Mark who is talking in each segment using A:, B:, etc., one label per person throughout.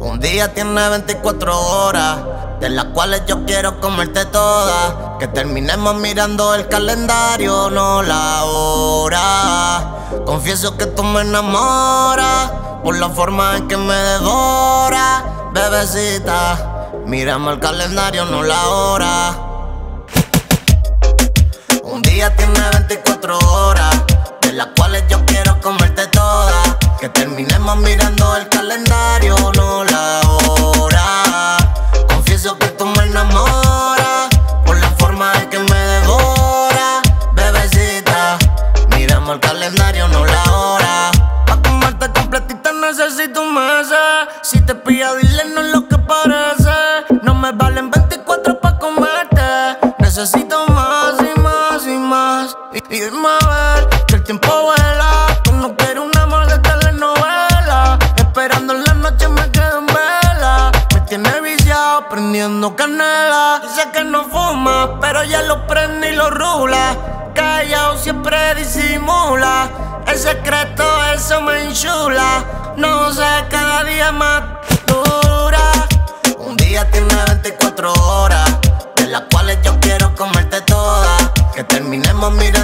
A: Un día tiene 24 horas, de las cuales yo quiero comerte todas. Que terminemos mirando el calendario, no la hora. Confieso que tú me enamoras por la forma en que me devora, bebecita. Mírame el calendario, no la hora. Un día tiene 24 horas, la hora. Confieso que tú me enamoras por la forma en que me devora, bebecita. Miramos el calendario, no la hora. Pa' comerte completita necesito un mes. Si te pilla, dile no es lo que parece. No me valen 24 pa' comerte. Necesito más y más y más. Y, dime a ver que el tiempo vuela. Prendiendo canela. Dice que no fuma, pero ya lo prende y lo rula. Callado siempre disimula. El secreto eso me enchula. No sé, cada día más dura. Un día tiene 24 horas, de las cuales yo quiero comerte todas. Que terminemos mirando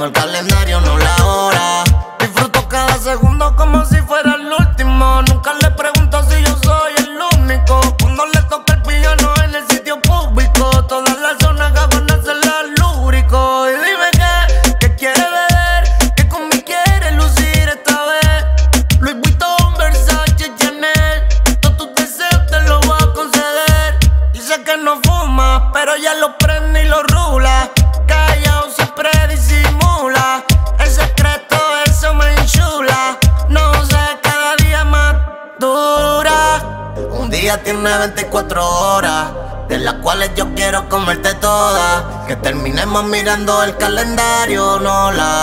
A: El calendario, no la hora. Disfruto cada segundo como si fuera día tiene 24 horas, de las cuales yo quiero comerte todas. Que terminemos mirando el calendario, no la